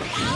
Yeah.